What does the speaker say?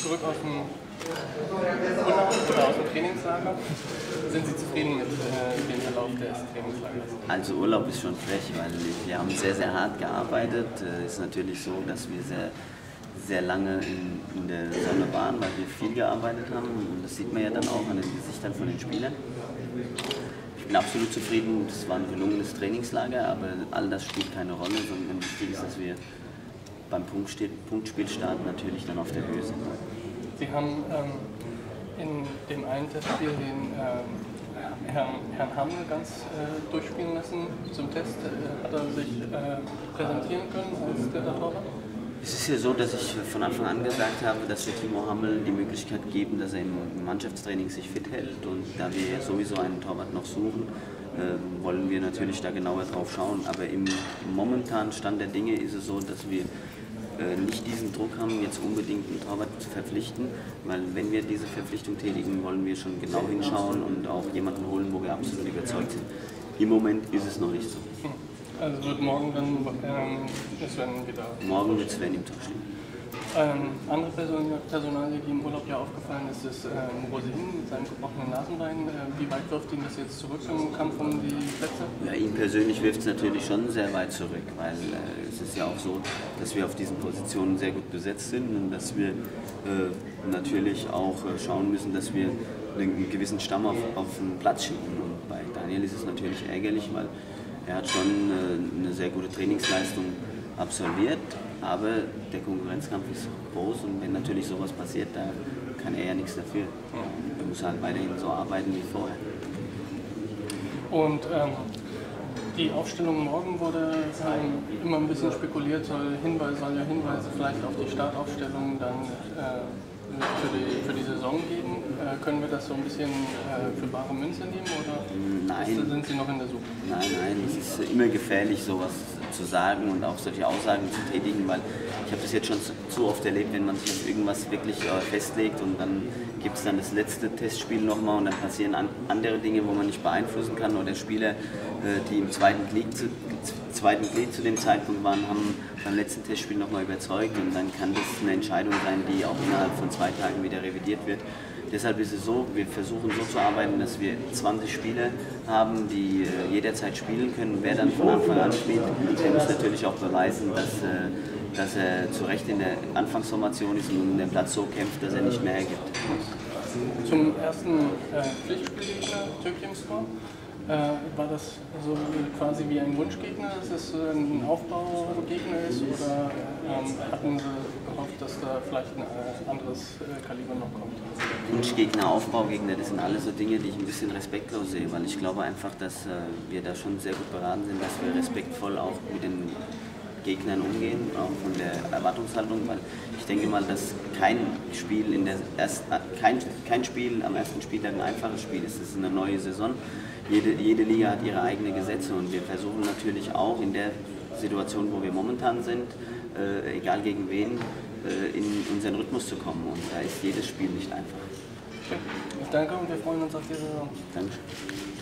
zurück aus dem Trainingslager. Sind Sie zufrieden mit äh, dem Verlauf des Trainingslagers? Also Urlaub ist schon frech, weil wir haben sehr, sehr hart gearbeitet. Es ist natürlich so, dass wir sehr, sehr lange in, in, der Sonne waren, weil wir viel gearbeitet haben. Und das sieht man ja dann auch an den Gesichtern von den Spielern. Ich bin absolut zufrieden. Es war ein gelungenes Trainingslager, aber all das spielt keine Rolle, sondern wichtig ist, dass wir beim Punktspielstart natürlich dann auf der Höhe sind. Sie haben ähm, in dem einen Testspiel den ähm, Herrn, Herrn Hammel ganz äh, durchspielen lassen. Zum Test äh, hat er sich äh, präsentieren können als der Torwart? Es ist ja so, dass ich von Anfang an gesagt habe, dass wir Timo Hammel die Möglichkeit geben, dass er im Mannschaftstraining sich fit hält. Und da wir sowieso einen Torwart noch suchen, äh, wollen wir natürlich da genauer drauf schauen. Aber im momentanen Stand der Dinge ist es so, dass wir nicht diesen Druck haben, jetzt unbedingt einen Torwart zu verpflichten, weil wenn wir diese Verpflichtung tätigen, wollen wir schon genau hinschauen und auch jemanden holen, wo wir absolut überzeugt sind. Im Moment ist es noch nicht so. Also wird morgen dann ähm, Sven wieder... Morgen wird Sven im Tor stehen. Ähm, andere Personalie, die im Urlaub ja aufgefallen ist, ist ähm, Rosin mit seinem gebrochenen Nasenbein. Äh, wie weit wirft ihn das jetzt zurück im Kampf um die Plätze? Ja, ihn persönlich wirft es natürlich schon sehr weit zurück, weil äh, es ist ja auch so, dass wir auf diesen Positionen sehr gut besetzt sind und dass wir äh, natürlich auch äh, schauen müssen, dass wir einen gewissen Stamm auf, auf den Platz schicken. Und bei Daniel ist es natürlich ärgerlich, weil er hat schon äh, eine sehr gute Trainingsleistung absolviert, aber der Konkurrenzkampf ist groß und wenn natürlich sowas passiert, da kann er ja nichts dafür. Er muss halt weiterhin so arbeiten wie vorher. Und ähm, die Aufstellung morgen wurde ähm, immer ein bisschen spekuliert, soll, Hinweise, soll ja Hinweise vielleicht auf die Startaufstellung dann äh, für, die, für die Saison geben. Äh, können wir das so ein bisschen äh, für bare Münze nehmen oder nein. sind Sie noch in der Suche? Nein, nein, es ist immer gefährlich, sowas zu sagen und auch solche Aussagen zu tätigen, weil ich habe das jetzt schon zu oft erlebt, wenn man sich auf irgendwas wirklich äh, festlegt und dann gibt es dann das letzte Testspiel nochmal und dann passieren an, andere Dinge, wo man nicht beeinflussen kann oder Spieler, äh, die im zweiten Glied, zu, zweiten Glied zu dem Zeitpunkt waren, haben beim letzten Testspiel nochmal überzeugt und dann kann das eine Entscheidung sein, die auch innerhalb von zwei Tagen wieder revidiert wird. Deshalb ist es so, wir versuchen so zu arbeiten, dass wir 20 Spieler haben, die äh, jederzeit spielen können. Wer dann von Anfang an spielt, der muss natürlich auch beweisen, dass, äh, dass er zu Recht in der Anfangsformation ist und den Platz so kämpft, dass er nicht mehr hergibt. Zum ersten äh, Pflichtspielgegner Türkimspor äh, war das so quasi wie ein Wunschgegner, dass es ein Aufbaugegner ist oder ähm, hatten Sie gehofft, dass da vielleicht ein äh, anderes äh, Kaliber noch kommt? Wunschgegner, Aufbaugegner, das sind alles so Dinge, die ich ein bisschen respektlos sehe, weil ich glaube einfach, dass äh, wir da schon sehr gut beraten sind, dass wir respektvoll auch mit den Gegnern umgehen, auch von der Erwartungshaltung, weil ich denke mal, dass kein Spiel in der ersten, kein, kein Spiel am ersten Spieltag ein einfaches Spiel ist. Es ist eine neue Saison. Jede, jede Liga hat ihre eigenen Gesetze und wir versuchen natürlich auch in der Situation, wo wir momentan sind, äh, egal gegen wen, äh, in unseren Rhythmus zu kommen. Und da ist jedes Spiel nicht einfach. Ich danke und wir freuen uns auf die Saison. Dankeschön.